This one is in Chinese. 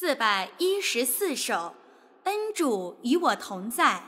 四百一十四首恩主与我同在。